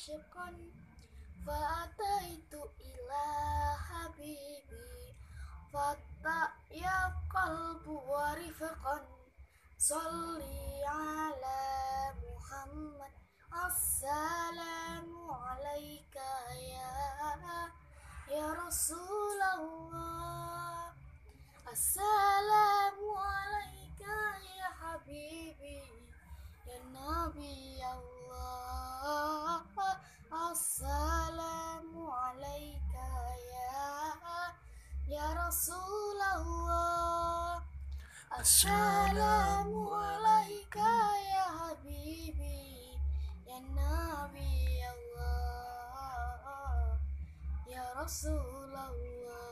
عشقا فأتيت إلى حبيبي يا قلب ورفقا صلي على محمد. السلام عليك يا يا رسول نبي الله. السلام عليك يا يا رسول الله. السلام عليك يا حبيبي يا نبي الله. يا رسول الله.